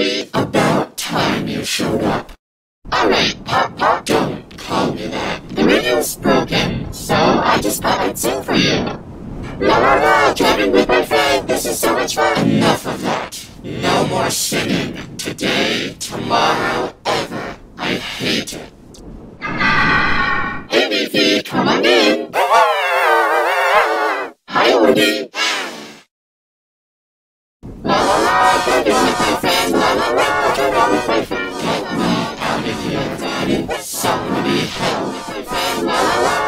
Daddy, about time you showed up. Alright, Pop, don't call me that. The radio's broken, so I just thought I'd sing for you. La la la, driving with my friend, this is so much fun. Enough of that. No more singing. Today, tomorrow, ever. I hate it. Hey, Beefy, come on in. Hi, Woody. La la la, driving with my friend. What's up me